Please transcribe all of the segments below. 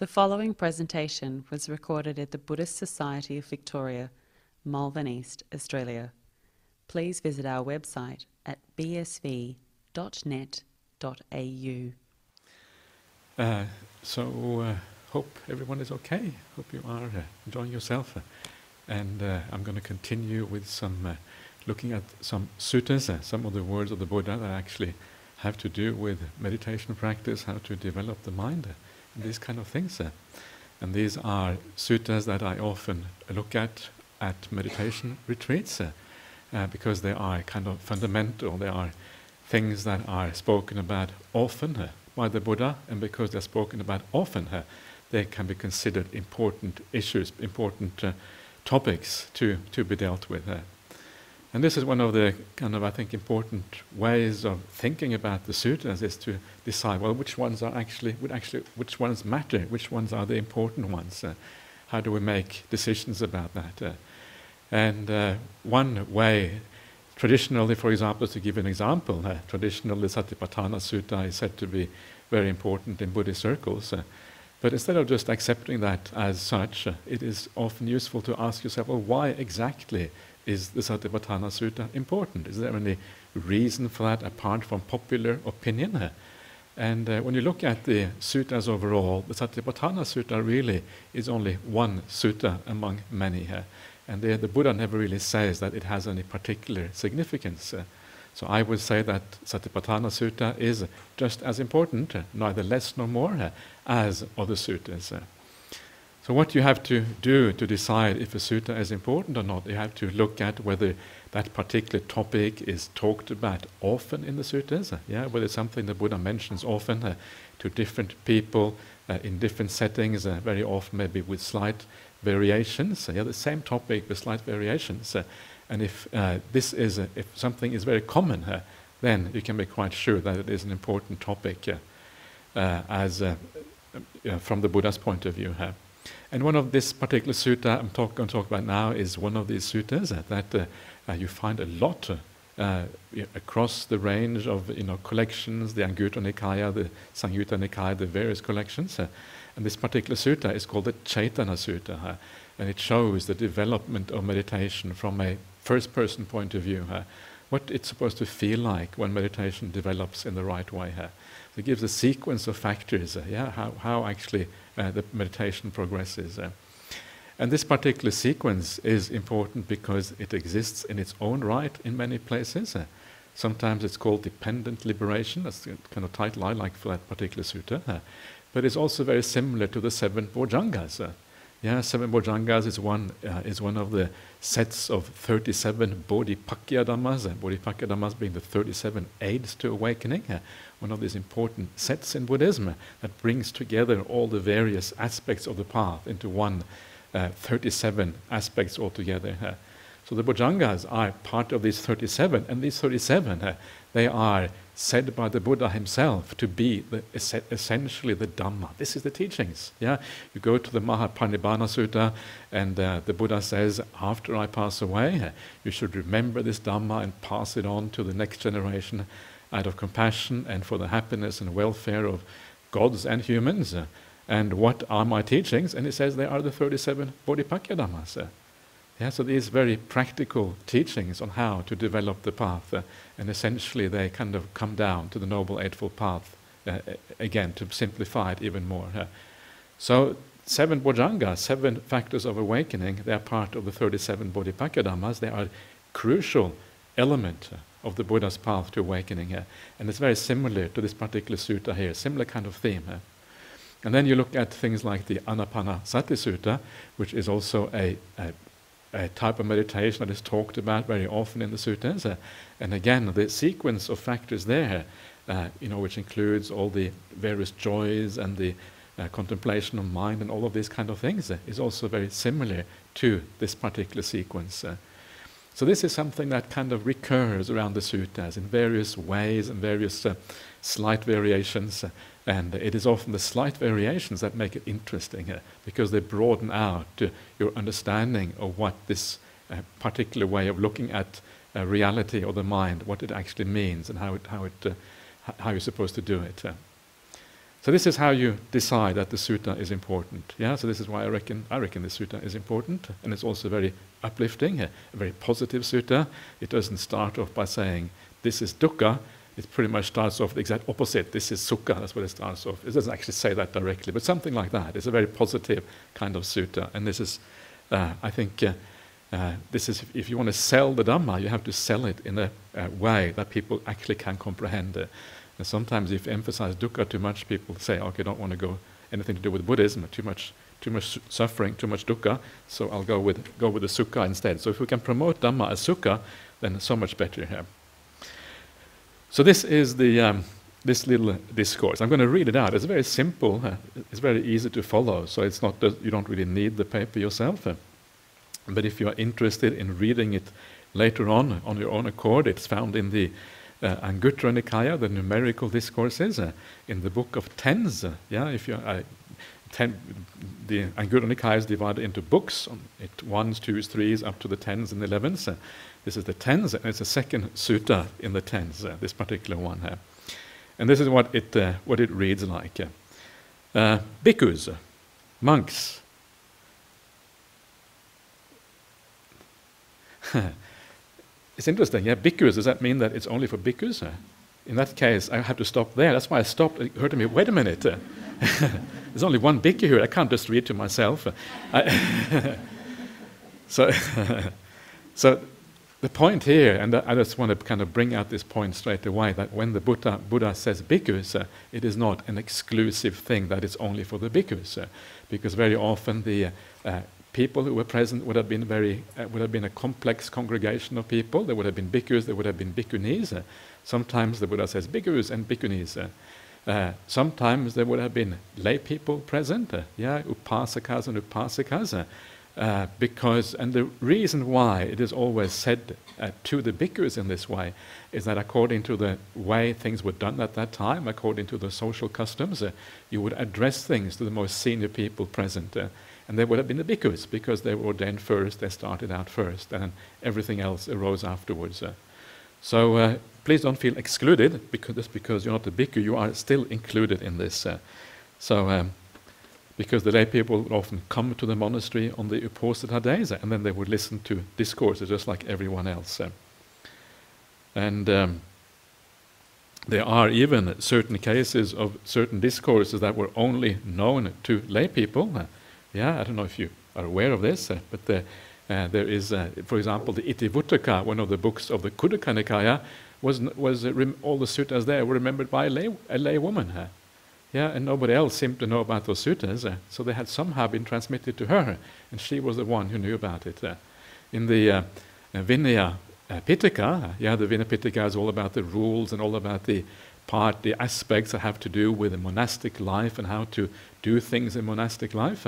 The following presentation was recorded at the Buddhist Society of Victoria, Malvern East, Australia. Please visit our website at bsv.net.au. Uh, so, uh, hope everyone is okay. Hope you are uh, enjoying yourself. and uh, I'm going to continue with some uh, looking at some suttas, uh, some of the words of the Buddha that actually have to do with meditation practice, how to develop the mind, these kind of things. Eh? and these are suttas that I often look at at meditation retreats eh? uh, because they are kind of fundamental. They are things that are spoken about often eh, by the Buddha, and because they're spoken about often, uh, they can be considered important issues, important uh, topics to, to be dealt with. And this is one of the kind of, I think, important ways of thinking about the suttas is to decide, well, which ones are actually, would actually which ones matter, which ones are the important ones. Uh, how do we make decisions about that? Uh. and uh, one way Traditionally, for example, to give an example, uh, traditionally Satipatthana Sutta is said to be very important in Buddhist circles. Uh, but instead of just accepting that as such, uh, it is often useful to ask yourself, well, why exactly is the Satipatthana Sutta important? Is there any reason for that apart from popular opinion? Uh, and uh, when you look at the suttas overall, the Satipatthana Sutta really is only one sutta among many. Uh, and the, the Buddha never really says that it has any particular significance. Uh, so I would say that Satipatthana Sutta is just as important, uh, neither less nor more, uh, as other suttas. Uh. So what you have to do to decide if a sutta is important or not, you have to look at whether that particular topic is talked about often in the suttas, uh, yeah, whether it's something the Buddha mentions often uh, to different people in different settings, very often maybe with slight variations, yeah, the same topic with slight variations. Uh, and if uh, this is a, if something is very common, uh, then you can be quite sure that it is an important topic uh, as uh, from the Buddha's point of view. And one of this particular sutta I'm talk, going to talk about now is one of these suttas that you find a lot uh, across the range of you know collections, the Anguttara Nikaya, the Samyutta Nikaya, the various collections. Uh, and this particular sutta is called the Cetana Sutta, uh, and it shows the development of meditation from a first person point of view, uh, what it's supposed to feel like when meditation develops in the right way. Uh. It gives a sequence of factors, uh, yeah, how, how actually uh, the meditation progresses. Uh. And this particular sequence is important because it exists in its own right in many places. Sometimes it's called dependent liberation. That's the kind of title I like for that particular sutta. Uh, but it's also very similar to the seven Bojjhangas. Uh, yeah, seven Bojjhangas is one uh, is one of the sets of 37 Bodhipakkhiya Dhammas, uh, Bodhipakkhiya Dhammas being the 37 aids to awakening, uh, one of these important sets in Buddhism uh, that brings together all the various aspects of the path into one uh, 37 aspects altogether. Uh. so the Bojjhangas are part of these 37, and these 37, they are said by the Buddha himself to be the, essentially the Dhamma. This is the teachings. Yeah, you go to the Mahaparinibbana Sutta, and uh, the Buddha says, "After I pass away, you should remember this Dhamma and pass it on to the next generation, out of compassion and for the happiness and welfare of gods and humans." And what are my teachings? And he says they are the 37 Bodhipakkhiya Dhammas. Yeah, so these very practical teachings on how to develop the path, uh, and essentially they kind of come down to the Noble Eightfold Path uh, again to simplify it even more. Uh. So, seven Bojjhanga, seven factors of awakening, they are part of the 37 bodhipakkhiyadhammas, They are crucial element uh, of the Buddha's path to awakening. Uh, and it's very similar to this particular sutta here, similar kind of theme. Uh. And then you look at things like the Anapanasati Sutta, which is also a, a a type of meditation that is talked about very often in the suttas. Uh, and again, the sequence of factors there, uh, you know, which includes all the various joys and the uh, contemplation of mind and all of these kind of things, uh, is also very similar to this particular sequence. Uh. so this is something that kind of recurs around the suttas in various ways and various uh, slight variations. And it is often the slight variations that make it interesting uh, because they broaden out uh, your understanding of what this uh, particular way of looking at uh, reality or the mind, what it actually means, and how, it, how, it, uh, how you're supposed to do it. Uh. So this is how you decide that the sutta is important. Yeah. So this is why I reckon I reckon the sutta is important, and it's also very uplifting, a, a very positive sutta. It doesn't start off by saying this is dukkha. It pretty much starts off the exact opposite. This is sukha. That's what it starts off. It doesn't actually say that directly, but something like that. It's a very positive kind of sutta, and this is, uh, I think. Uh, uh, this is if you want to sell the Dhamma, you have to sell it in a way that people actually can comprehend. it. and sometimes, if you emphasize dukkha too much, people say, "Okay, I don't want to go anything to do with Buddhism. Too much, too much suffering, too much dukkha. So I'll go with go with the sukha instead." So if we can promote Dhamma as sukha, then so much better here. So this is the um, this little discourse. I'm going to read it out. It's very simple. Uh, it's very easy to follow. So it's not that you don't really need the paper yourself. Uh, but if you are interested in reading it later on on your own accord, it's found in the uh, Anguttara Nikaya, the numerical discourses, uh, in the book of tens. Uh, yeah, if you uh, ten, the Anguttara Nikaya is divided into books, it ones, twos, threes, up to the tens and elevens. This is the tens, and it's the second sutta in the tens. Uh, this particular one here, and this is what it uh, what it reads like. Uh, bhikkhus, monks. it's interesting, yeah, bhikkhus, does that mean that it's only for bhikkhus? In that case, I have to stop there. That's why I stopped. It to me, wait a minute. There's only one bhikkhu here. I can't just read to myself. so, so the point here, and I just want to kind of bring out this point straight away, that when the Buddha, Buddha says bhikkhus, uh, it is not an exclusive thing that it's only for the bhikkhus, uh, because very often the uh, people who were present would have been very uh, would have been a complex congregation of people. There would have been bhikkhus, there would have been bhikkhunis. Sometimes the Buddha says bhikkhus and bhikkhunis. Uh, sometimes there would have been lay people present, uh, yeah, upasakas and upasikas, uh, because and the reason why it is always said to the bhikkhus in this way is that according to the way things were done at that time, according to the social customs, you would address things to the most senior people present. And they would have been the bhikkhus because they were ordained first, they started out first, and everything else arose afterwards. Uh. So uh, please don't feel excluded because just because you're not a bhikkhu, you are still included in this. Uh. So, um, because the lay people would often come to the monastery on the Uposatha days, and then they would listen to discourses just like everyone else. Uh. And um, there are even certain cases of certain discourses that were only known to lay people. Uh. Yeah, I don't know if you are aware of this, uh, but the, uh, there is, uh, for example, the Itivuttaka, one of the books of the Khuddaka Nikaya, was, was uh, all the suttas there were remembered by a lay, a lay woman. Yeah, and nobody else seemed to know about those suttas, uh, so they had somehow been transmitted to her, and she was the one who knew about it. Uh. in the Vinaya Pitaka, yeah, the Vinaya Pitaka is all about the rules and all about the part, the aspects that have to do with the monastic life and how to do things in monastic life.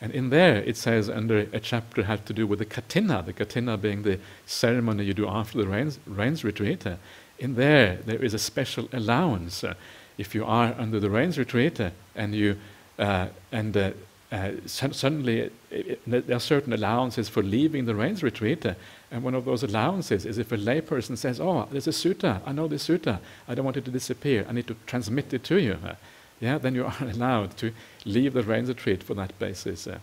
And in there, it says under a chapter had to do with the kathina, the kathina being the ceremony you do after the rains, rains retreat. Uh, in there, there is a special allowance. Uh, if you are under the rains retreat uh, and you uh, and uh, uh, suddenly it, it, there are certain allowances for leaving the rains retreat, and one of those allowances is if a layperson says, "Oh, there's a sutta. I know this sutta. I don't want it to disappear. I need to transmit it to you." yeah, then you are allowed to leave the rains retreat for that basis. Uh.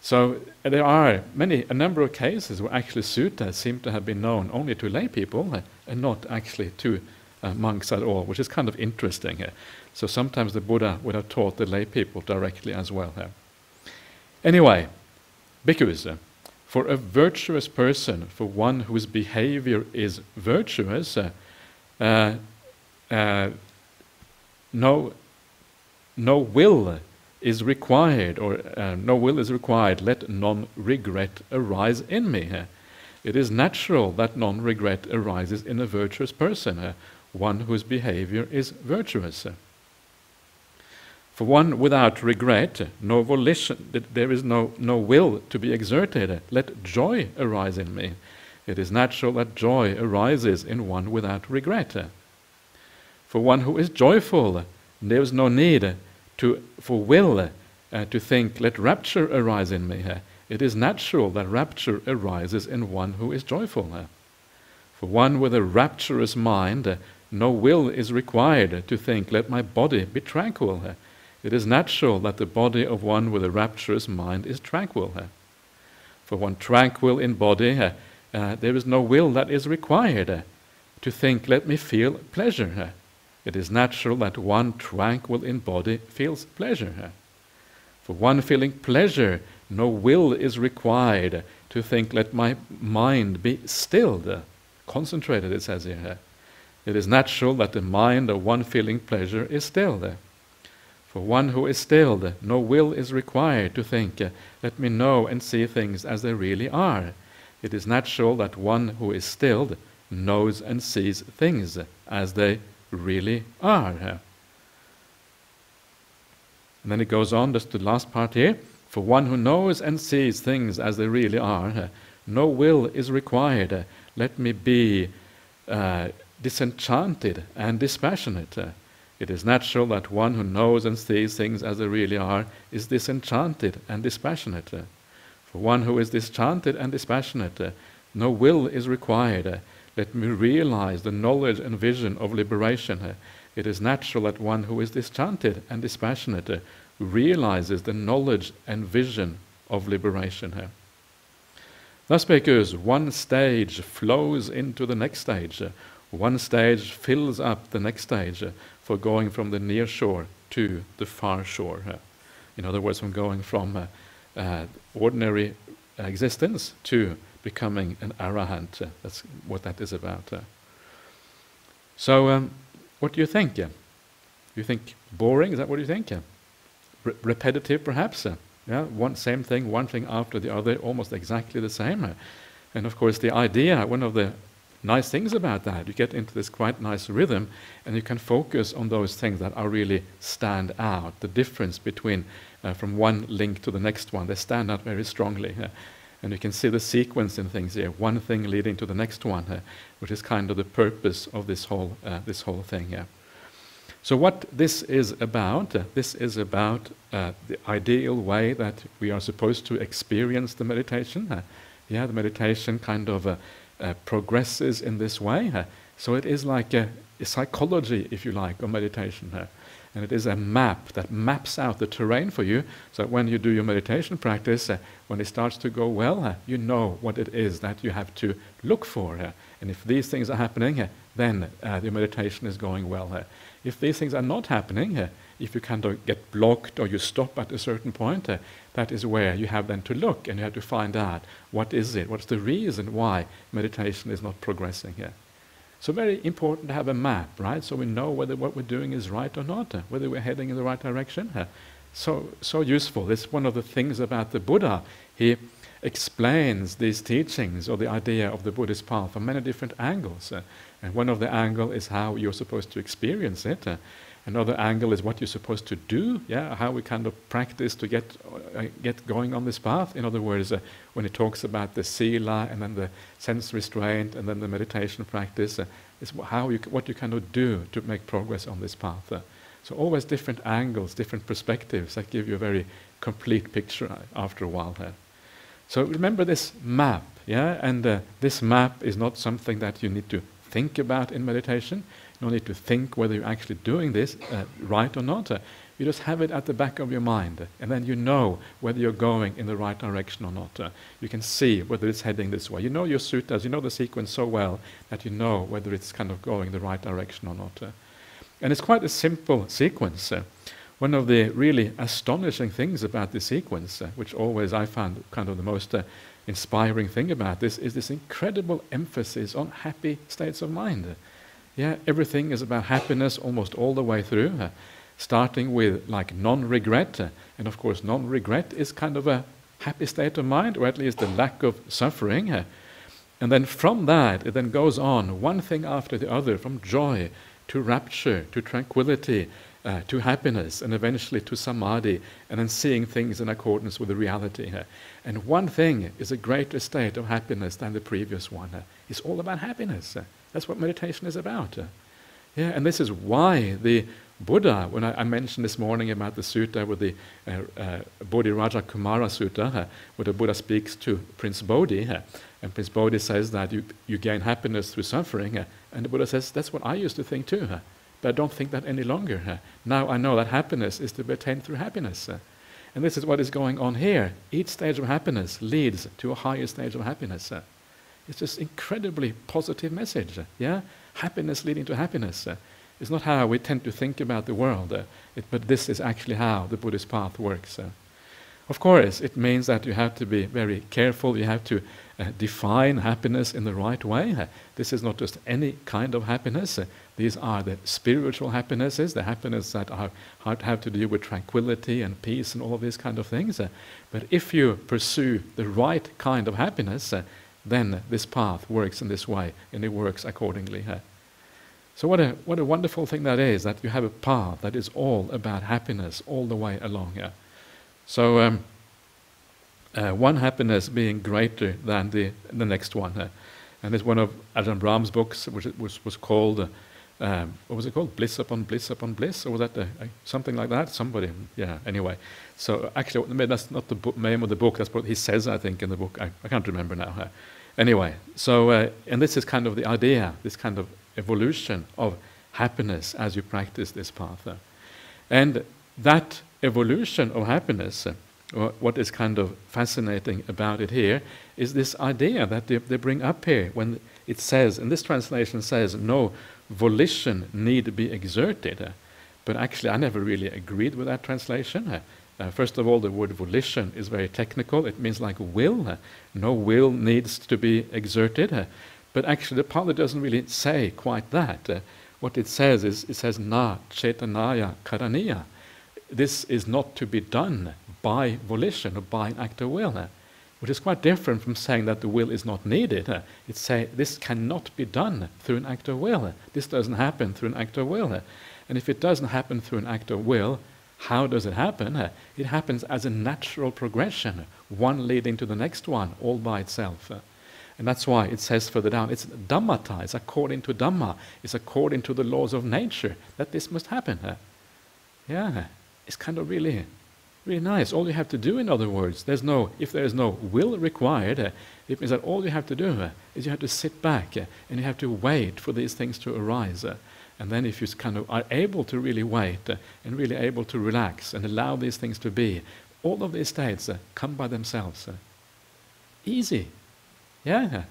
So uh, there are many, a number of cases where actually sutta seem to have been known only to lay people uh, and not actually to uh, monks at all, which is kind of interesting. So sometimes the Buddha would have taught the lay people directly as well. Anyway, bhikkhus, uh, for a virtuous person, for one whose behavior is virtuous, uh, no no will is required, or uh, no will is required, let non regret arise in me. It is natural that non regret arises in a virtuous person, one whose behavior is virtuous. For one without regret, no volition, there is no, no will to be exerted. Let joy arise in me. It is natural that joy arises in one without regret. For one who is joyful, there is no need to, for will uh, to think, let rapture arise in me. It is natural that rapture arises in one who is joyful. For one with a rapturous mind, no will is required to think, let my body be tranquil. It is natural that the body of one with a rapturous mind is tranquil. For one tranquil in body, uh, uh, there is no will that is required uh, to think, let me feel pleasure. It is natural that one tranquil in body feels pleasure. For one feeling pleasure, no will is required to think, let my mind be stilled, uh, concentrated, it says here. It is natural that the mind of one feeling pleasure is stilled. For one who is stilled, no will is required to think, uh, let me know and see things as they really are. It is natural that one who is stilled knows and sees things as they really are. And then it goes on, just the last part here. For one who knows and sees things as they really are, uh, no will is required. Uh, let me be uh, disenchanted and dispassionate. Uh, it is natural that one who knows and sees things as they really are is disenchanted and dispassionate. Uh, for one who is disenchanted and dispassionate, uh, no will is required. Let me realize the knowledge and vision of liberation. It is natural that one who is disenchanted and dispassionate realizes the knowledge and vision of liberation. Thus, because one stage flows into the next stage, one stage fills up the next stage for going from the near shore to the far shore. In other words, from going from uh, uh, ordinary existence to becoming an arahant. That's what that is about. So, um, what do you think? You think boring? Is that what you think? re- repetitive perhaps. Yeah, one same thing, one thing after the other, almost exactly the same. And of course, the idea, one of the nice things about that, you get into this quite nice rhythm, and you can focus on those things that are really stand out. The difference between uh, from one link to the next one, they stand out very strongly. Uh, and you can see the sequence in things here, one thing leading to the next one, uh, which is kind of the purpose of this whole uh, this whole thing. here. So, what this is about, uh, this is about uh, the ideal way that we are supposed to experience the meditation. Uh, yeah, the meditation kind of uh, uh, progresses in this way. Uh, so, it is like a, a, psychology, if you like, of meditation. and it is a map that maps out the terrain for you so that when you do your meditation practice, when it starts to go well, you know what it is that you have to look for. and if these things are happening, then your meditation is going well. If these things are not happening, uh, if you kind of get blocked or you stop at a certain point, uh, that is where you have then to look and you have to find out what is it, what's the reason why meditation is not progressing here. So very important to have a map, right? So we know whether what we're doing is right or not, uh, whether we're heading in the right direction. Uh, so so useful. It's one of the things about the Buddha. He explains these teachings or the idea of the Buddhist path from many different angles. Uh, and one of the angle is how you're supposed to experience it. Uh, another angle is what you're supposed to do. Yeah, how we kind of practice to get uh, get going on this path. In other words, uh, when it talks about the sila and then the sense restraint and then the meditation practice, uh, is how you what you kind of do to make progress on this path. Uh. so always different angles, different perspectives that give you a very complete picture after a while. Here. So remember this map, yeah, and uh, this map is not something that you need to think about in meditation. Don't need to think whether you're actually doing this uh, right or not. Uh, you just have it at the back of your mind, and then you know whether you're going in the right direction or not. Uh, you can see whether it's heading this way. You know your suttas, you know the sequence so well that you know whether it's kind of going the right direction or not. Uh. and it's quite a simple sequence. One of the really astonishing things about this sequence, which always I found kind of the most inspiring thing about this is this incredible emphasis on happy states of mind. Yeah, everything is about happiness almost all the way through, uh, starting with like non-regret, uh, and of course non-regret is kind of a happy state of mind, or at least the lack of suffering. Uh, and then from that, it then goes on, one thing after the other, from joy to rapture to tranquility uh, to happiness and eventually to samadhi, and then seeing things in accordance with the reality. Uh, and one thing is a greater state of happiness than the previous one. Uh, it's all about happiness. Uh, that's what meditation is about. Uh. yeah, and this is why the Buddha, when I, I, mentioned this morning about the sutta with the uh, uh, Bodhi Raja Kumara Sutta, uh, where the Buddha speaks to Prince Bodhi, And Prince Bodhi says that you, you gain happiness through suffering. Uh, and the Buddha says, that's what I used to think too. Uh, but I don't think that any longer. Uh, now I know that happiness is to be attained through happiness. Uh. and this is what is going on here. Each stage of happiness leads to a higher stage of happiness. It's just incredibly positive message. yeah, happiness leading to happiness. it's not how we tend to think about the world, it, but this is actually how the Buddhist path works. Of course, it means that you have to be very careful, you have to uh, define happiness in the right way. Uh, this is not just any kind of happiness. Uh, these are the spiritual happinesses, the happiness that are, have to do with tranquility and peace and all of these kind of things. But if you pursue the right kind of happiness, then this path works in this way, and it works accordingly. So what a, what a wonderful thing that is, that you have a path that is all about happiness all the way along. So um, uh, one happiness being greater than the, the next one. Uh, and it's one of Ajahn Brahm's books, which was, was called, uh, um, what was it called? Bliss upon bliss upon bliss? Or was that something like that? Somebody, yeah, anyway. So actually, that's not the name of the book, that's what he says, I think, in the book. I, I can't remember now. Uh, anyway, so, uh, and this is kind of the idea, this kind of evolution of happiness as you practice this path. Uh. and that evolution of happiness, uh, what is kind of fascinating about it here, is this idea that they, they bring up here when it says, and this translation says, no volition need be exerted. Uh, but actually, I never really agreed with that translation. Uh, uh, first of all, the word volition is very technical. It means like will. Uh, no will needs to be exerted. But actually, the Pali doesn't really say quite that. Uh, what it says is, it says na chetanaya karaniya this is not to be done by volition or by an act of will, which is quite different from saying that the will is not needed. It's say this cannot be done through an act of will. This doesn't happen through an act of will. And if it doesn't happen through an act of will, how does it happen? It happens as a natural progression, one leading to the next one, all by itself. And that's why it says further down, it's dhammata, it's according to Dhamma, it's according to the laws of nature that this must happen. Yeah it's kind of really, really nice. All you have to do, in other words, there's no, if there is no will required, uh, it means that all you have to do uh, is you have to sit back uh, and you have to wait for these things to arise. And then if you kind of are able to really wait and really able to relax and allow these things to be, all of these states come by themselves. easy. Yeah.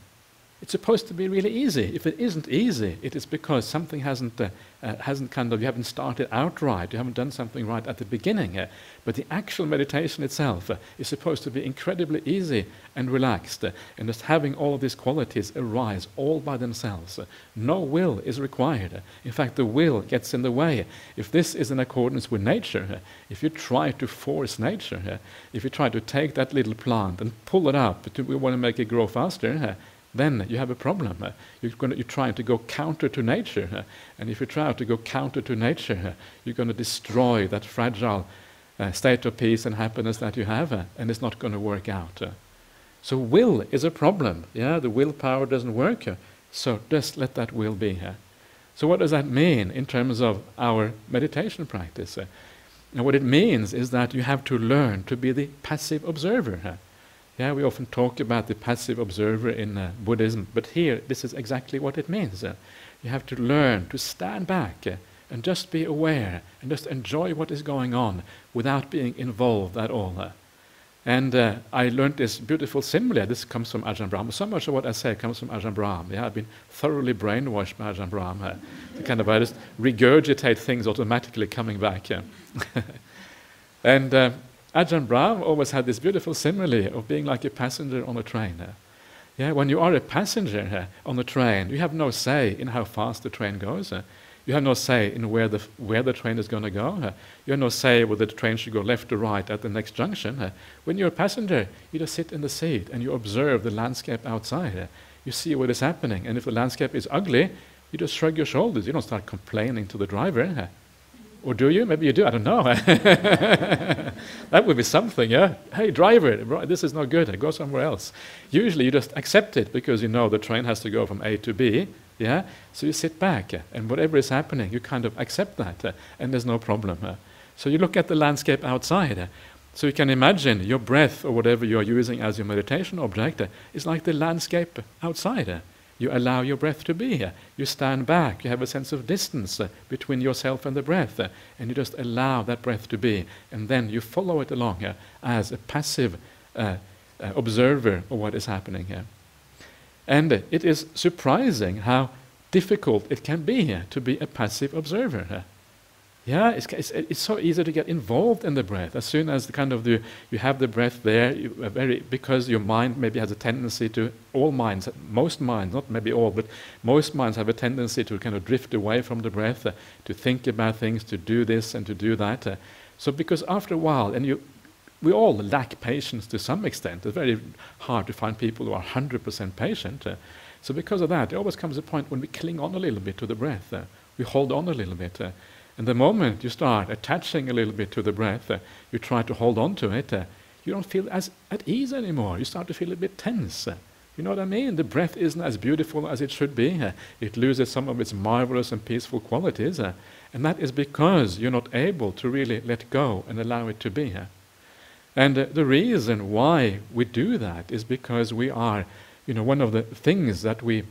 It's supposed to be really easy. If it isn't easy, it is because something hasn't, uh, uh, hasn't kind of, you haven't started out right, you haven't done something right at the beginning. Uh, but the actual meditation itself uh, is supposed to be incredibly easy and relaxed, uh, and just having all of these qualities arise all by themselves. Uh, no will is required. in fact, the will gets in the way. If this is in accordance with nature, if you try to force nature, if you try to take that little plant and pull it up, to, we want to make it grow faster, then you have a problem. Uh, you're, to, you're trying to go counter to nature. Uh, and if you try to go counter to nature, uh, you're going to destroy that fragile uh, state of peace and happiness that you have, uh, and it's not going to work out. Uh. So, will is a problem. Yeah, the willpower doesn't work. so, just let that will be here. So, what does that mean in terms of our meditation practice? and what it means is that you have to learn to be the passive observer. Yeah, we often talk about the passive observer in uh, Buddhism, but here this is exactly what it means. Uh, you have to learn to stand back uh, and just be aware and just enjoy what is going on without being involved at all. Uh. And uh, I learned this beautiful simile. This comes from Ajahn Brahm. So much of what I say comes from Ajahn Brahm. Yeah, I've been thoroughly brainwashed by Ajahn Brahm. Uh, to kind of I just regurgitate things automatically coming back. Yeah. and Ajahn Brahm always had this beautiful simile of being like a passenger on a train. Yeah, when you are a passenger on the train, you have no say in how fast the train goes. You have no say in where the, where the train is going to go. You have no say whether the train should go left or right at the next junction. When you're a passenger, you just sit in the seat and you observe the landscape outside. You see what is happening. And if the landscape is ugly, you just shrug your shoulders. You don't start complaining to the driver. Or do you? Maybe you do. I don't know. that would be something, yeah? Hey, driver, this is not good. Go somewhere else. Usually you just accept it because you know the train has to go from A to B, yeah? So you sit back and whatever is happening, you kind of accept that and there's no problem. So you look at the landscape outside. So you can imagine your breath or whatever you are using as your meditation object is like the landscape outside. You allow your breath to be here. You stand back. You have a sense of distance uh, between yourself and the breath, uh, and you just allow that breath to be. And then you follow it along as a passive uh, observer of what is happening here. And it is surprising how difficult it can be here to be a passive observer. Yeah, it's, it's, it's, so easy to get involved in the breath. As soon as the kind of the, you have the breath there, you very because your mind maybe has a tendency to all minds, most minds, not maybe all, but most minds have a tendency to kind of drift away from the breath, uh, to think about things, to do this and to do that. Uh, so because after a while, and you, we all lack patience to some extent. It's very hard to find people who are 100% patient. Uh, so because of that, there always comes a point when we cling on a little bit to the breath. Uh, we hold on a little bit. And the moment you start attaching a little bit to the breath, uh, you try to hold on to it, uh, you don't feel as at ease anymore. You start to feel a bit tense. Uh, you know what I mean? The breath isn't as beautiful as it should be. Uh, it loses some of its marvelous and peaceful qualities. Uh, and that is because you're not able to really let go and allow it to be. And the reason why we do that is because we are, you know, one of the things that we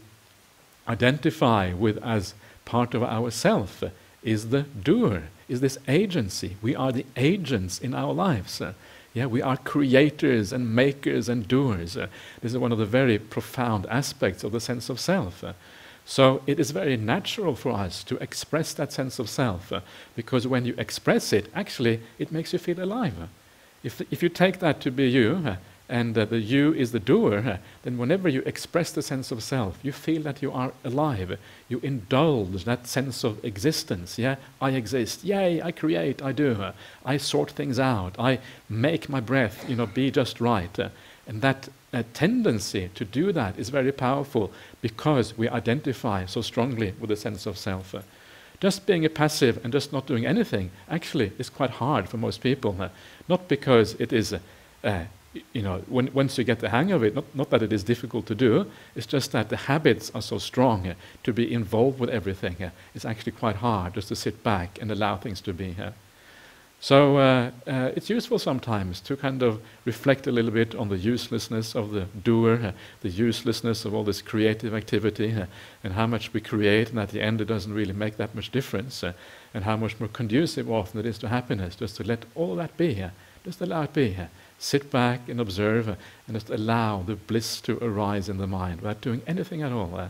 identify with as part of our self is the doer, is this agency. We are the agents in our lives. Uh, yeah, we are creators and makers and doers. Uh, this is one of the very profound aspects of the sense of self. Uh, so it is very natural for us to express that sense of self, because when you express it, actually, it makes you feel alive. If, if you take that to be you, and uh, the you is the doer, uh, then whenever you express the sense of self, you feel that you are alive. You indulge that sense of existence. Yeah, I exist. Yay, I create. I do. Uh, I sort things out. I make my breath, you know, be just right. Uh, and that uh, tendency to do that is very powerful because we identify so strongly with the sense of self. Uh, just being a passive and just not doing anything actually is quite hard for most people. not because it is you know, when, once you get the hang of it, not, not that it is difficult to do, it's just that the habits are so strong uh, to be involved with everything. Uh, it's actually quite hard just to sit back and allow things to be. Uh. So uh, it's useful sometimes to kind of reflect a little bit on the uselessness of the doer, the uselessness of all this creative activity, and how much we create, and at the end it doesn't really make that much difference, and how much more conducive often it is to happiness, just to let all that be, here, just allow it be sit back and observe and just allow the bliss to arise in the mind without doing anything at all. Uh,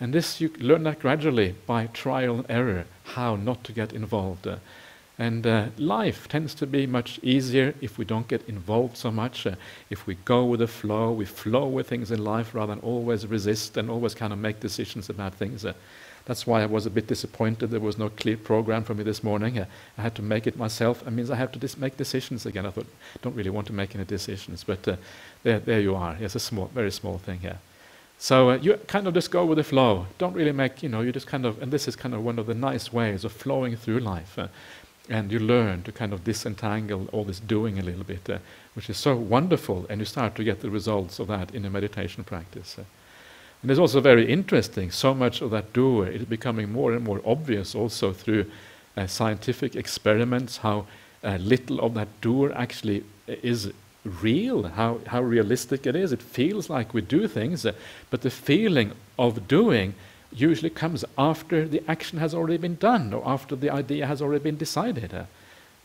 and this, you learn that gradually by trial and error, how not to get involved. Uh, and uh, life tends to be much easier if we don't get involved so much. Uh, if we go with the flow, we flow with things in life rather than always resist and always kind of make decisions about things. Uh, that's why I was a bit disappointed there was no clear program for me this morning. Uh, I had to make it myself. It means I have to make decisions again. I thought, don't really want to make any decisions, but uh, there, there you are. It's a small, very small thing here. So uh, you kind of just go with the flow. Don't really make, you know, you just kind of, and this is kind of one of the nice ways of flowing through life. Uh, and you learn to kind of disentangle all this doing a little bit, uh, which is so wonderful, and you start to get the results of that in a meditation practice. Uh. And it's also very interesting, so much of that doer is becoming more and more obvious also through uh, scientific experiments, how uh, little of that doer actually is real, how, how realistic it is. It feels like we do things, uh, but the feeling of doing usually comes after the action has already been done or after the idea has already been decided. Uh,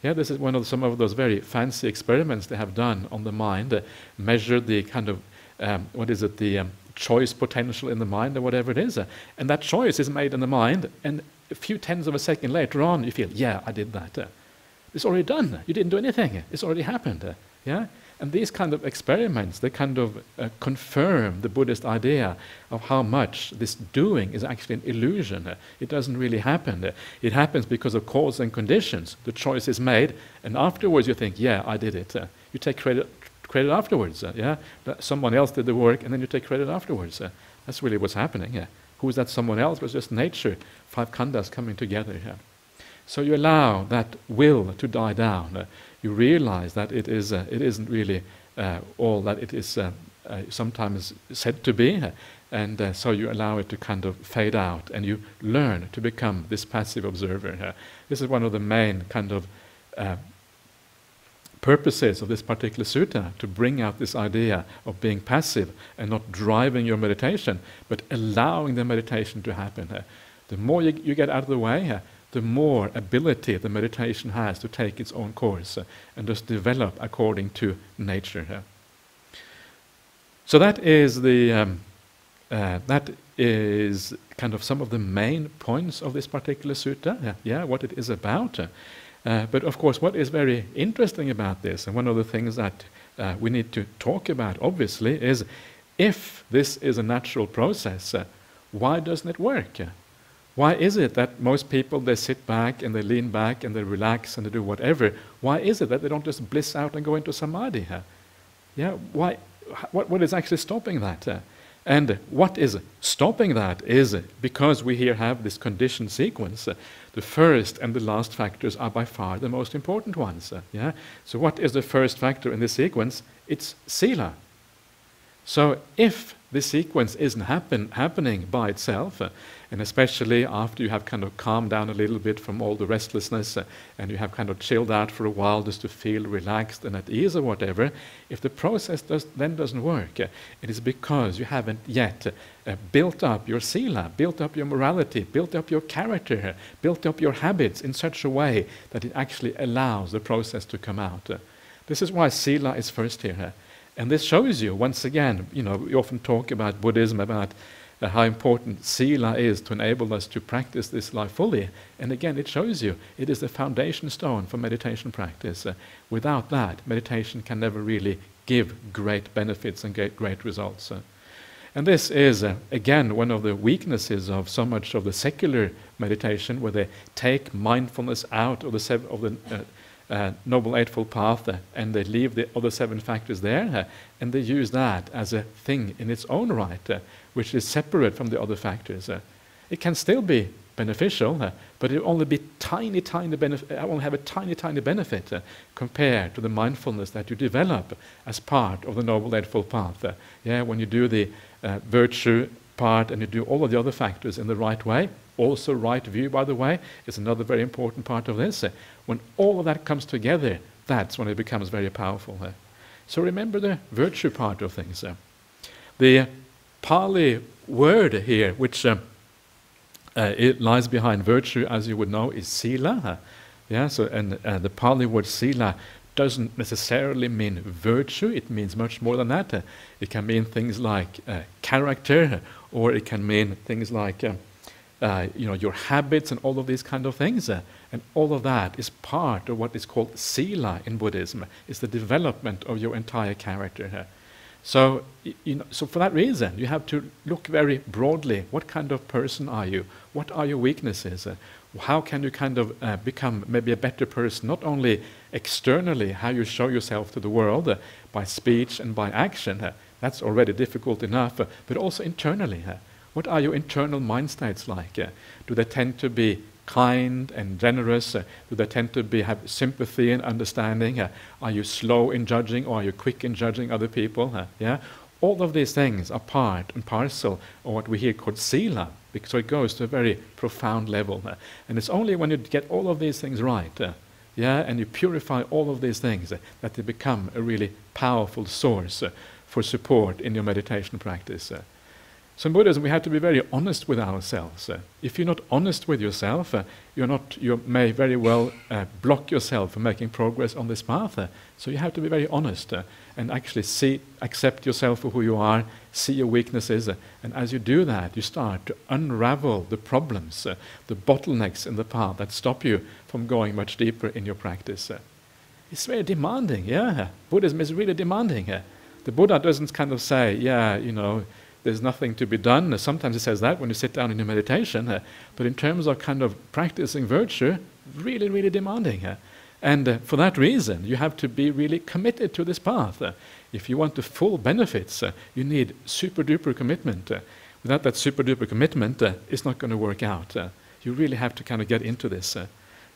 yeah, this is one of some of those very fancy experiments they have done on the mind, uh, measure the kind of um, what is it, the um, choice potential in the mind or whatever it is. And that choice is made in the mind, and a few tenths of a second later on, you feel, yeah, I did that. It's already done. You didn't do anything. It's already happened. Yeah? And these kind of experiments, they kind of uh, confirm the Buddhist idea of how much this doing is actually an illusion. Uh, it doesn't really happen. Uh, it happens because of cause and conditions. The choice is made, and afterwards you think, yeah, I did it. you take credit credit afterwards. Uh, yeah, that someone else did the work, and then you take credit afterwards. Uh, that's really what's happening. Yeah, who is that someone else? It was just nature, five khandhas coming together. Yeah. So you allow that will to die down. Uh, you realize that it is uh, it isn't really uh, all that it is uh, sometimes said to be. and so you allow it to kind of fade out, and you learn to become this passive observer. this is one of the main kind of purposes of this particular sutta to bring out this idea of being passive and not driving your meditation, but allowing the meditation to happen. The more you, you get out of the way, the more ability the meditation has to take its own course and just develop according to nature. So that is the um, uh, that is kind of some of the main points of this particular sutta. Yeah what it is about. Uh, but of course, what is very interesting about this, and one of the things that uh, we need to talk about, obviously, is if this is a natural process, uh, why doesn't it work? Why is it that most people they sit back and they lean back and they relax and they do whatever? Why is it that they don't just bliss out and go into samadhi? Yeah, why? What, what is actually stopping that? And what is stopping that is because we here have this conditioned sequence, the first and the last factors are by far the most important ones. Yeah? So, what is the first factor in this sequence? It's sila. So, if this sequence isn't happen, happening by itself, and especially after you have kind of calmed down a little bit from all the restlessness uh, and you have kind of chilled out for a while just to feel relaxed and at ease or whatever, if the process does, then doesn't work, uh, it is because you haven't yet uh, built up your sila, built up your morality, built up your character, built up your habits in such a way that it actually allows the process to come out. Uh, this is why sila is first here. And this shows you, once again, you know, we often talk about Buddhism, about uh, how important sila is to enable us to practice this life fully. And again, it shows you it is the foundation stone for meditation practice. Uh, without that, meditation can never really give great benefits and get great results. Uh, and this is, uh, again, one of the weaknesses of so much of the secular meditation, where they take mindfulness out of the, sev- of the uh, Noble Eightfold Path uh, and they leave the other seven factors there uh, and they use that as a thing in its own right, uh, which is separate from the other factors. Uh. it can still be beneficial, uh, but it will only be tiny, tiny benefit. Will have a tiny, tiny benefit compared to the mindfulness that you develop as part of the Noble Eightfold Path. yeah, when you do the virtue part and you do all of the other factors in the right way, also right view, by the way, is another very important part of this. When all of that comes together, that's when it becomes very powerful. So remember the virtue part of things. The Pali word here, which uh, uh, it lies behind virtue, as you would know, is sila. Yeah, so and uh, the Pali word sila doesn't necessarily mean virtue. It means much more than that. it can mean things like uh, character, or it can mean things like um, uh, you know, your habits and all of these kind of things. Uh, and all of that is part of what is called sila in Buddhism. It's the development of your entire character. So, you know, so for that reason, you have to look very broadly. What kind of person are you? What are your weaknesses? Uh, how can you kind of uh, become maybe a better person, not only externally, how you show yourself to the world uh, by speech and by action, uh, that's already difficult enough, uh, but also internally. What are your internal mind states like? Uh, do they tend to be kind and generous? Uh, do they tend to be, have sympathy and understanding? Uh, are you slow in judging or are you quick in judging other people? Yeah? All of these things are part and parcel of what we here called sila, because it goes to a very profound level. And it's only when you get all of these things right, yeah, and you purify all of these things, that they become a really powerful source for support in your meditation practice. So in Buddhism, we have to be very honest with ourselves. Uh, if you're not honest with yourself, uh, you're not, you may very well uh, block yourself from making progress on this path. Uh. so you have to be very honest uh, and actually see, accept yourself for who you are, see your weaknesses, uh, and as you do that, you start to unravel the problems, the bottlenecks in the path that stop you from going much deeper in your practice. it's very demanding, yeah. Buddhism is really demanding. the Buddha doesn't kind of say, yeah, you know there's nothing to be done. Sometimes it says that when you sit down in your meditation, uh, but in terms of kind of practicing virtue, really, really demanding. Uh, and uh, for that reason, you have to be really committed to this path. If you want the full benefits, you need super duper commitment. Without that super duper commitment, it's not going to work out. you really have to kind of get into this.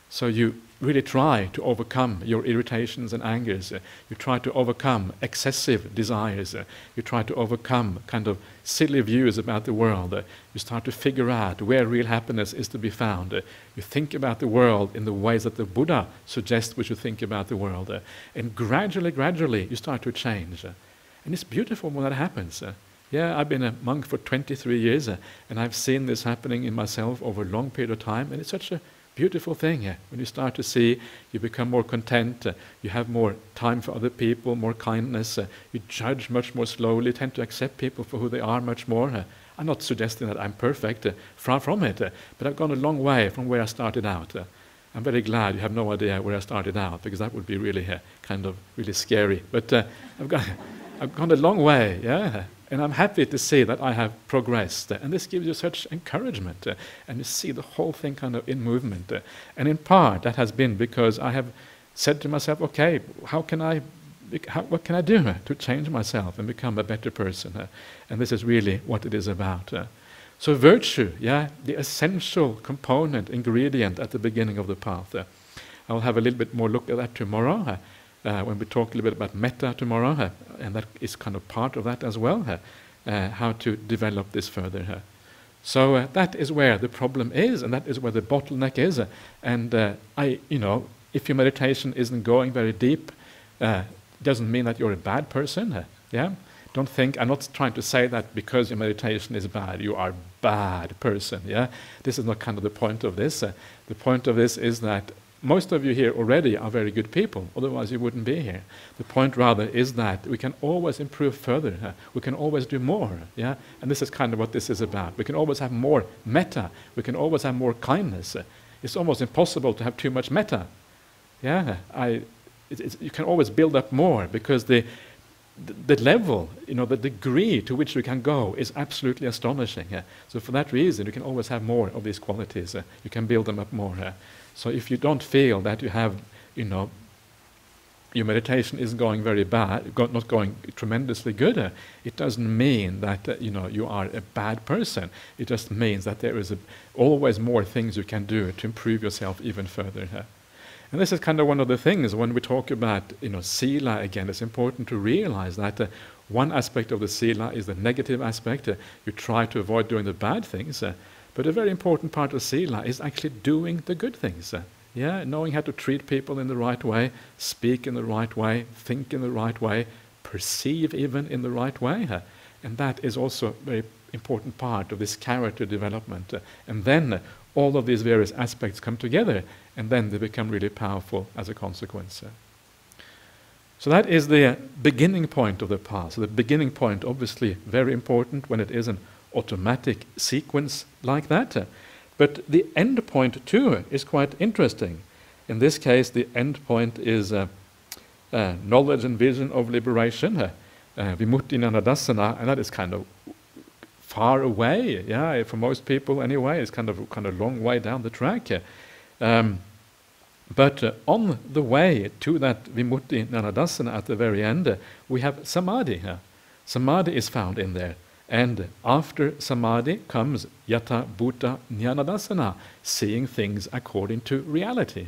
so you really try to overcome your irritations and angers. You try to overcome excessive desires. You try to overcome kind of silly views about the world. You start to figure out where real happiness is to be found. You think about the world in the ways that the Buddha suggests we should think about the world. And gradually, gradually, you start to change. And it's beautiful when that happens. yeah, I've been a monk for 23 years, and I've seen this happening in myself over a long period of time, and it's such a beautiful thing. Uh, when you start to see, you become more content, uh, you have more time for other people, more kindness, uh, you judge much more slowly, tend to accept people for who they are much more. Uh, I'm not suggesting that I'm perfect, uh, far from it, uh, but I've gone a long way from where I started out. I'm very glad you have no idea where I started out because that would be really kind of really scary. But I've, I've gone a long way, yeah. And I'm happy to see that I have progressed. And this gives you such encouragement. Uh, and you see the whole thing kind of in movement. Uh, and in part, that has been because I have said to myself, okay, how can I, how, what can I do to change myself and become a better person? Uh, and this is really what it is about. Uh. so virtue, yeah, the essential component, ingredient at the beginning of the path. Uh. I'll have a little bit more look at that tomorrow. Uh, when we talk a little bit about metta tomorrow, uh, and that is kind of part of that as well, uh, uh how to develop this further. Uh. So uh, that is where the problem is, and that is where the bottleneck is. and I, you know, if your meditation isn't going very deep, doesn't mean that you're a bad person. yeah, don't think I'm not trying to say that because your meditation is bad, you are bad person. Yeah, this is not kind of the point of this. the point of this is that most of you here already are very good people, otherwise you wouldn't be here. The point rather is that we can always improve further. Uh, we can always do more. Yeah? And this is kind of what this is about. We can always have more metta. We can always have more kindness. It's almost impossible to have too much metta. Yeah, I, it, you can always build up more because the, the, the, level, you know, the degree to which we can go is absolutely astonishing. Uh, so for that reason, you can always have more of these qualities. Uh, you can build them up more. So if you don't feel that you have, you know, your meditation isn't going very bad, not going tremendously good, uh, it doesn't mean that uh, you know you are a bad person. It just means that there is a, always more things you can do to improve yourself even further. And this is kind of one of the things when we talk about you know sila again. It's important to realize that uh, one aspect of the sila is the negative aspect. Uh, you try to avoid doing the bad things. But a very important part of sila is actually doing the good things. Uh, yeah, knowing how to treat people in the right way, speak in the right way, think in the right way, perceive even in the right way. Uh, and that is also a very important part of this character development. Uh, and then all of these various aspects come together, and then they become really powerful as a consequence. So that is the beginning point of the path. So the beginning point, obviously, very important when it is an automatic sequence like that. But the end point too is quite interesting. In this case, the end point is uh, uh, knowledge and vision of liberation, uh, uh vimutti nanadassana, and that is kind of far away. Yeah, for most people anyway, it's kind of kind of long way down the track. Um, but uh, on the way to that vimutti nanadassana at the very end, uh, we have samadhi. samadhi is found in there. And after samadhi comes yata bhuta jnanadasana, seeing things according to reality.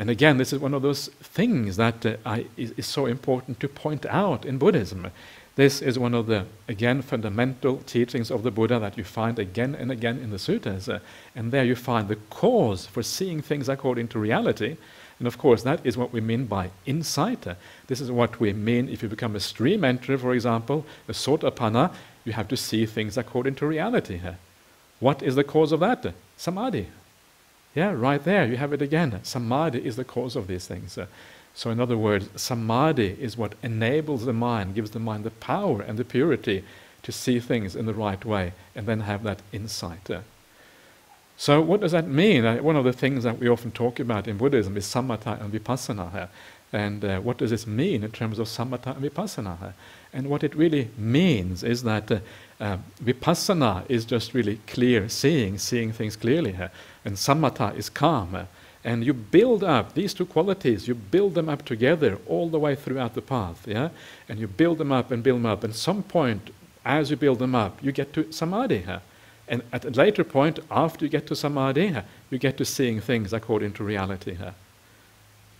And again, this is one of those things that uh, I, is, is, so important to point out in Buddhism. This is one of the, again, fundamental teachings of the Buddha that you find again and again in the suttas. Uh, and there you find the cause for seeing things according to reality. And of course, that is what we mean by insight. This is what we mean if you become a stream enterer, for example, a sotapanna, you have to see things according to reality. What is the cause of that? Samadhi. Yeah, right there, you have it again. Samadhi is the cause of these things. So, in other words, samadhi is what enables the mind, gives the mind the power and the purity to see things in the right way and then have that insight. So, what does that mean? Uh, one of the things that we often talk about in Buddhism is samatha and vipassana. And uh, what does this mean in terms of samatha and vipassana? And what it really means is that uh, uh, vipassana is just really clear seeing, seeing things clearly. and samatha is calm. and you build up these two qualities, you build them up together all the way throughout the path. Yeah? And you build them up and build them up. And at some point, as you build them up, you get to samadhi. And at a later point, after you get to samadhi, you get to seeing things according to reality.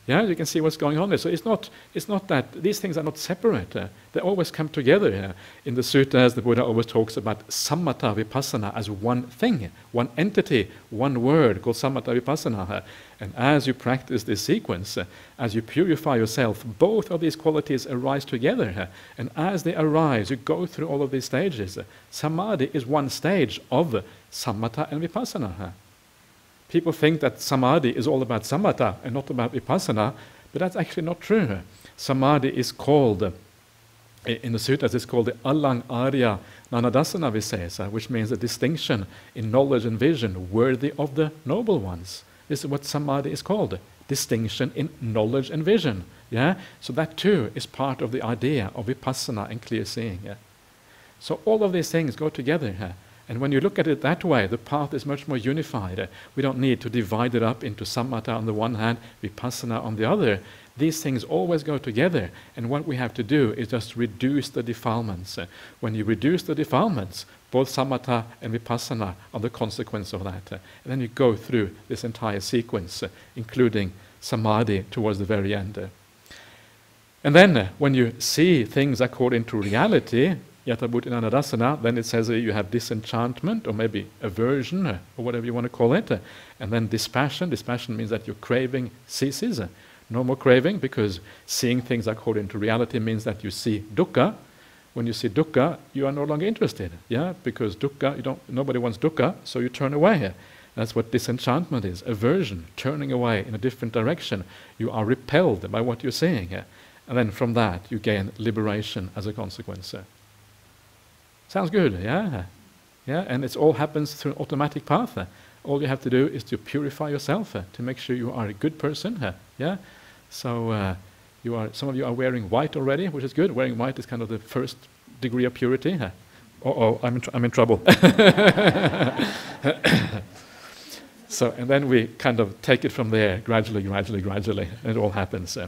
Yeah, you can see what's going on there. So it's not, it's not that these things are not separate. Uh, they always come together. Uh, in the suttas, the Buddha always talks about samatha vipassana as one thing, one entity, one word called samatha vipassana. Uh, and as you practice this sequence, uh, as you purify yourself, both of these qualities arise together. Uh, and as they arise, you go through all of these stages. Samadhi is one stage of samatha and vipassana. People think that samadhi is all about samatha and not about vipassana, but that's actually not true. Samadhi is called, in the suttas, it's called the Alang Arya Nanadasana Visesa, which means a distinction in knowledge and vision worthy of the noble ones. This is what samadhi is called distinction in knowledge and vision. Yeah? So that too is part of the idea of vipassana and clear seeing. Yeah? So all of these things go together. Yeah? And when you look at it that way, the path is much more unified. Uh, we don't need to divide it up into samatha on the one hand, vipassana on the other. These things always go together, and what we have to do is just reduce the defilements. Uh, when you reduce the defilements, both samatha and vipassana are the consequence of that. Uh, and then you go through this entire sequence, including samadhi towards the very end. And then, when you see things according to reality, Yatabhutinanadasana, then it says uh, you have disenchantment or maybe aversion uh, or whatever you want to call it. Uh, and then dispassion. Dispassion means that your craving ceases. Uh, no more craving because seeing things according to reality means that you see dukkha. When you see dukkha, you are no longer interested. Yeah, because dukkha, you don't, nobody wants dukkha, so you turn away. That's what disenchantment is aversion, turning away in a different direction. You are repelled by what you're seeing. And then from that, you gain liberation as a consequence. Sounds good, yeah? Yeah, and it all happens through an automatic path. All you have to do is to purify yourself uh, to make sure you are a good person. Uh, yeah, so uh, you are. Some of you are wearing white already, which is good. Wearing white is kind of the first degree of purity. Uh, oh, I'm in, tr- I'm in trouble. so, and then we kind of take it from there, gradually, gradually, gradually, and it all happens. Uh.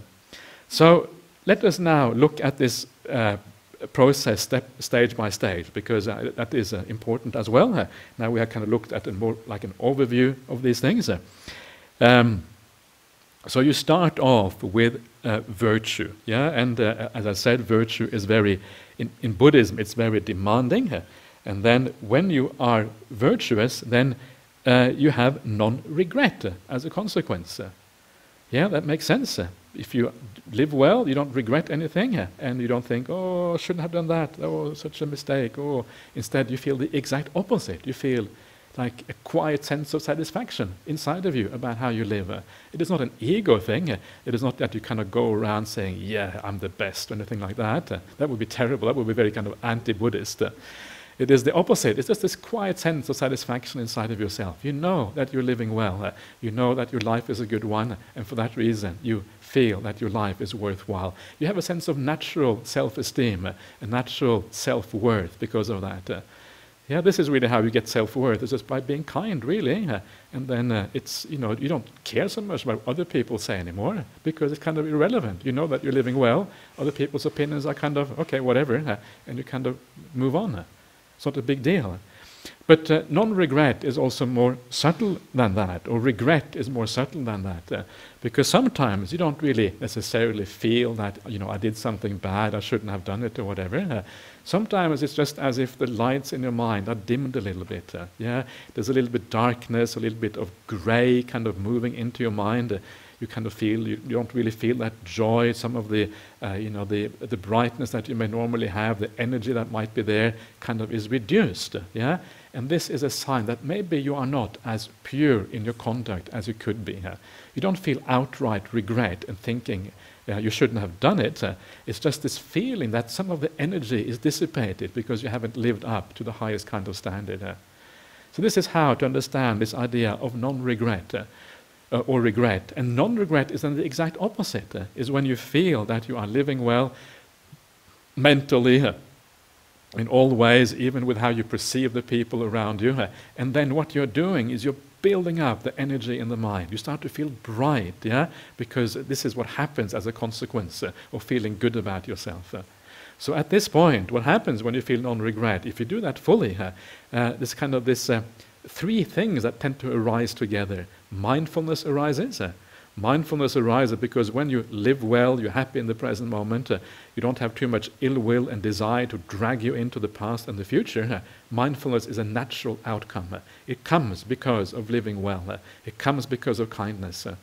So, let us now look at this uh, process step, stage by stage because uh, that is uh, important as well. Uh, now we have kind of looked at a more like an overview of these things. Uh. Um, so you start off with uh, virtue, yeah, and uh, as I said, virtue is very in, in Buddhism it's very demanding, and then when you are virtuous, then you have non-regret as a consequence. yeah, that makes sense if you live well, you don't regret anything, and you don't think, oh, I shouldn't have done that, oh, such a mistake. Oh, instead, you feel the exact opposite. You feel like a quiet sense of satisfaction inside of you about how you live. it is not an ego thing. it is not that you kind of go around saying, yeah, I'm the best, or anything like that. that would be terrible. That would be very kind of anti Buddhist. It is the opposite. It's just this quiet sense of satisfaction inside of yourself. You know that you're living well. You know that your life is a good one, and for that reason, you feel that your life is worthwhile. You have a sense of natural self esteem, a natural self worth because of that. Yeah, this is really how you get self worth, it's just by being kind, really. And then uh, it's, you know, you don't care so much about what other people say anymore because it's kind of irrelevant. You know that you're living well, other people's opinions are kind of, okay, whatever, uh, and you kind of move on. It's not a big deal. But uh, non regret is also more subtle than that, or regret is more subtle than that. Uh, because sometimes you don't really necessarily feel that, you know, I did something bad, I shouldn't have done it, or whatever. Uh, sometimes it's just as if the lights in your mind are dimmed a little bit. Uh, yeah, There's a little bit of darkness, a little bit of gray kind of moving into your mind. Uh, you kind of feel you, you, don't really feel that joy, some of the uh, you know the the brightness that you may normally have, the energy that might be there, kind of is reduced. Yeah, and this is a sign that maybe you are not as pure in your conduct as you could be. Uh, you don't feel outright regret and thinking uh, you shouldn't have done it. Uh, it's just this feeling that some of the energy is dissipated because you haven't lived up to the highest kind of standard. So this is how to understand this idea of non-regret. Uh, uh, or regret. And non regret is then the exact opposite, uh, is when you feel that you are living well mentally, in all ways, even with how you perceive the people around you. Uh, and then what you're doing is you're building up the energy in the mind. You start to feel bright, yeah? Because this is what happens as a consequence uh, of feeling good about yourself. Uh. So at this point, what happens when you feel non-regret? If you do that fully, uh, uh, this kind of this uh, three things that tend to arise together. Mindfulness arises. Mindfulness arises because when you live well, you're happy in the present moment, uh, you don't have too much ill will and desire to drag you into the past and the future. Uh, mindfulness is a natural outcome. Uh, it comes because of living well. Uh, it comes because of kindness. Uh.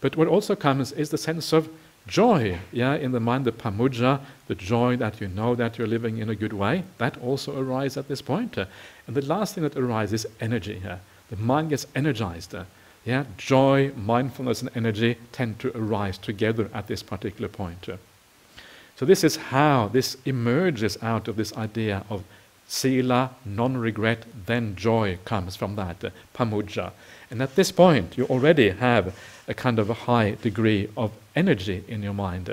but what also comes is the sense of joy, yeah, in the mind, the pamojja, the joy that you know that you're living in a good way, that also arises at this point. Uh, and the last thing that arises is energy. The mind gets energized. Uh, yeah, joy, mindfulness, and energy tend to arise together at this particular point. Uh. So this is how this emerges out of this idea of sila, non-regret, then joy comes from that, uh, pamojja. And at this point, you already have a kind of a high degree of energy in your mind.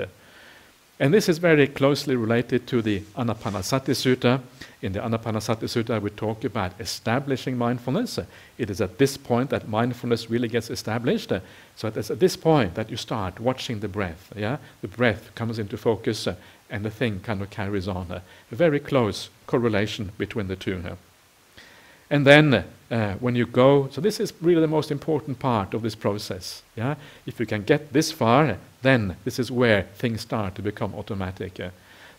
And this is very closely related to the Anapanasati Sutta. In the Anapanasati Sutta, we talk about establishing mindfulness. It is at this point that mindfulness really gets established. So it's at this point that you start watching the breath. Yeah, the breath comes into focus, uh, and the thing kind of carries on. Uh, a very close correlation between the two. And then uh, when you go, so this is really the most important part of this process. Yeah, if you can get this far, then this is where things start to become automatic.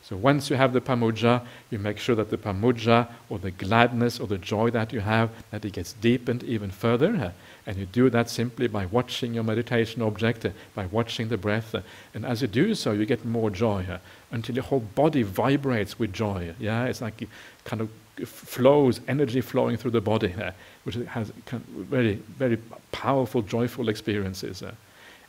So once you have the pamojja, you make sure that the pamojja or the gladness or the joy that you have, that it gets deepened even further. Uh, and you do that simply by watching your meditation object, uh, by watching the breath. Uh, and as you do so, you get more joy uh, until your whole body vibrates with joy. Yeah, it's like kind of flows, energy flowing through the body, uh, which has very, very powerful, joyful experiences. Uh.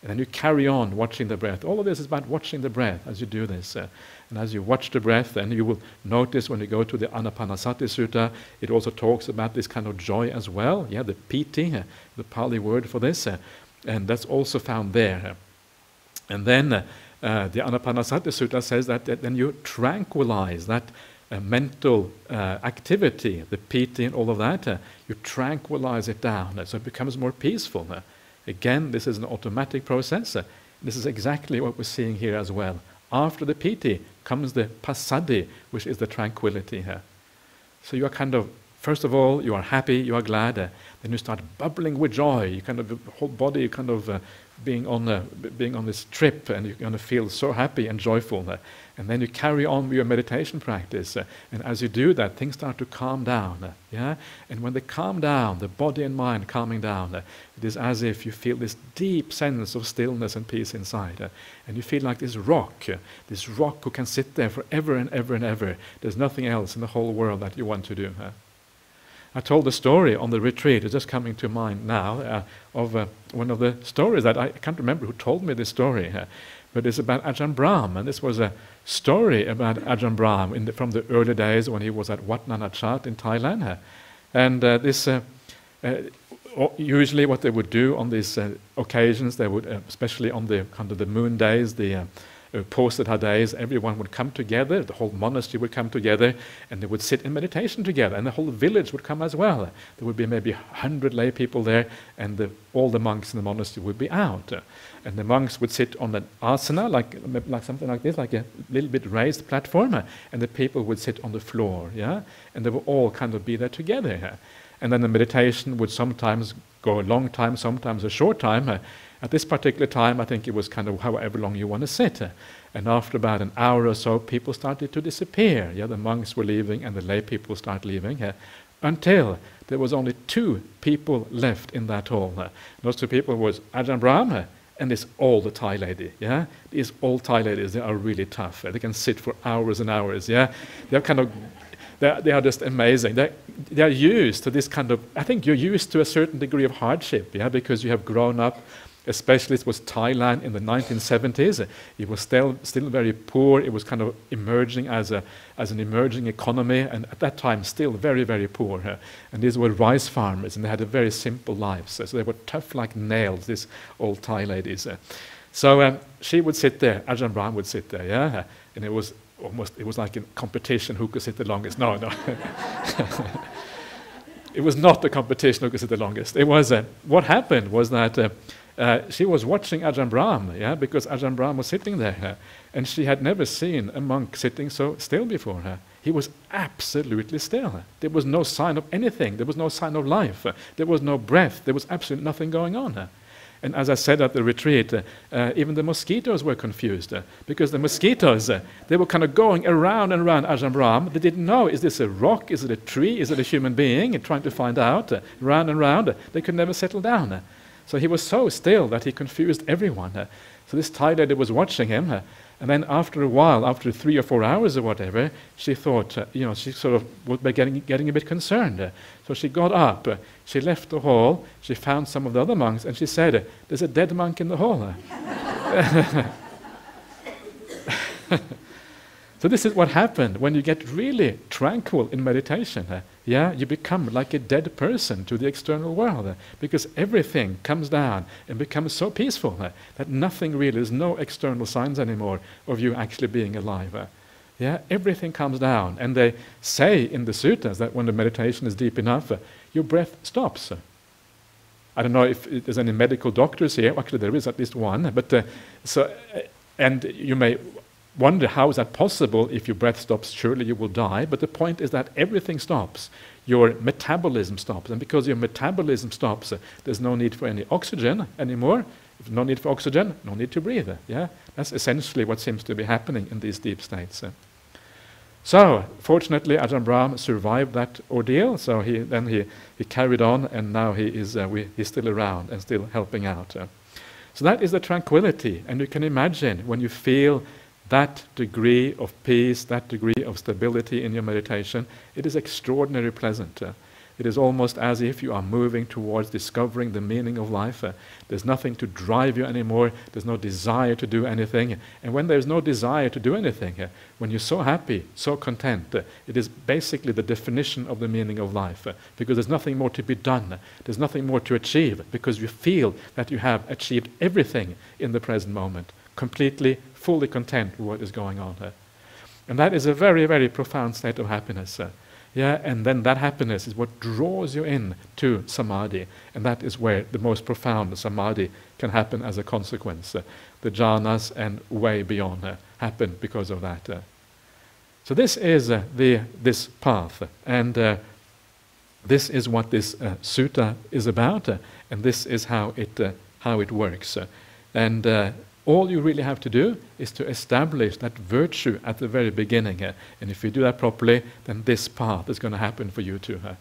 And then you carry on watching the breath. All of this is about watching the breath as you do this. Uh, and as you watch the breath, then you will notice when you go to the Anapanasati Sutta, it also talks about this kind of joy as well. Yeah, the piti, uh, the Pali word for this. Uh, and that's also found there. And then uh, uh, the Anapanasati Sutta says that, that then you tranquilize that uh, mental uh, activity, the piti and all of that, uh, you tranquilize it down so it becomes more peaceful. again, this is an automatic process. this is exactly what we're seeing here as well. After the piti comes the passaddhi, which is the tranquility here. So you are kind of, first of all, you are happy, you are glad, uh, then you start bubbling with joy. You kind of, the whole body kind of uh, being on a, being on this trip, and you're going to feel so happy and joyful. Uh, and then you carry on with your meditation practice. Uh, and as you do that, things start to calm down. Uh, yeah? And when they calm down, the body and mind calming down, uh, it is as if you feel this deep sense of stillness and peace inside. Uh, and you feel like this rock, uh, this rock who can sit there forever and ever and ever. There's nothing else in the whole world that you want to do. I told the story on the retreat, it's just coming to mind now, uh, of uh, one of the stories that I can't remember who told me this story, uh, but it's about Ajahn Brahm, and this was a story about Ajahn Brahm the, from the early days when he was at Wat Nanachat in Thailand. Uh, and uh, this, uh, usually what they would do on these occasions, they would, especially on the kind of the moon days, the uh, Poseta days, everyone would come together, the whole monastery would come together, and they would sit in meditation together, and the whole village would come as well. There would be maybe 100 lay people there, and the, all the monks in the monastery would be out. And the monks would sit on an asana, like, like something like this, like a little bit raised platform, and the people would sit on the floor, yeah? And they would all kind of be there together. And then the meditation would sometimes go a long time, sometimes a short time, at this particular time, I think it was kind of however long you want to sit. And after about an hour or so, people started to disappear. Yeah, the monks were leaving and the lay people started leaving. Uh, until there was only two people left in that hall. Those two people was Ajahn Brahm and this old Thai lady. Yeah, these old Thai ladies they are really tough. They can sit for hours and hours. Yeah, they're kind of they they are just amazing. They they are used to this kind of. I think you're used to a certain degree of hardship. Yeah, because you have grown up especially it was Thailand in the 1970s. It was still, still very poor. It was kind of emerging as, a, as an emerging economy, and at that time, still very, very poor. And these were rice farmers, and they had a very simple life. So, they were tough like nails, these old Thai ladies. So um, she would sit there, Ajahn Brahm would sit there, yeah? And it was almost, it was like a competition who could sit the longest. No, no. it was not a competition who could sit the longest. It was, uh, what happened was that uh, uh, she was watching Ajahn Brahm, yeah, because Ajahn Brahm was sitting there, and she had never seen a monk sitting so still before her. He was absolutely still. There was no sign of anything. There was no sign of life. There was no breath. There was absolutely nothing going on. And as I said at the retreat, uh, uh, even the mosquitoes were confused uh, because the mosquitoes, uh, they were kind of going around and around Ajahn Brahm. They didn't know, is this a rock? Is it a tree? Is it a human being? And trying to find out, round and round. They could never settle down. So he was so still that he confused everyone. So this Thai lady was watching him, and then after a while, after three or four hours or whatever, she thought, uh, you know, she sort of was getting, getting a bit concerned. So she got up, uh, she left the hall, she found some of the other monks, and she said, There's a dead monk in the hall. So this is what happened when you get really tranquil in meditation. Uh, yeah, you become like a dead person to the external world uh, because everything comes down and becomes so peaceful uh, that nothing really, there's no external signs anymore of you actually being alive. Uh. yeah, everything comes down, and they say in the suttas that when the meditation is deep enough, uh, your breath stops. I don't know if there's any medical doctors here. Actually, there is at least one. But uh, so, and you may wonder how is that possible if your breath stops surely you will die. But the point is that everything stops. Your metabolism stops. And because your metabolism stops uh, there's no need for any oxygen anymore. If no need for oxygen no need to breathe. Yeah? That's essentially what seems to be happening in these deep states uh. so fortunately Ajahn Brahm survived that ordeal. So he then he, he carried on and now he is uh, we, he's still around and still helping out uh. so that is the tranquility. And you can imagine when you feel that degree of peace, that degree of stability in your meditation, it is extraordinarily pleasant. Uh, it is almost as if you are moving towards discovering the meaning of life. Uh, there's nothing to drive you anymore. There's no desire to do anything. And when there's no desire to do anything, uh, when you're so happy, so content, uh, it is basically the definition of the meaning of life. Uh, because there's nothing more to be done. There's nothing more to achieve because you feel that you have achieved everything in the present moment completely, fully content with what is going on there. And that is a very, very profound state of happiness. Uh, yeah, and then that happiness is what draws you in to samadhi, and that is where the most profound samadhi can happen as a consequence. Uh, the jhanas and way beyond uh, happen because of that. Uh. So this is uh, the this path, and uh, this is what this sutta is about, and this is how it how it works. and all you really have to do is to establish that virtue at the very beginning. Uh, and if you do that properly, then this path is going to happen for you too. Uh.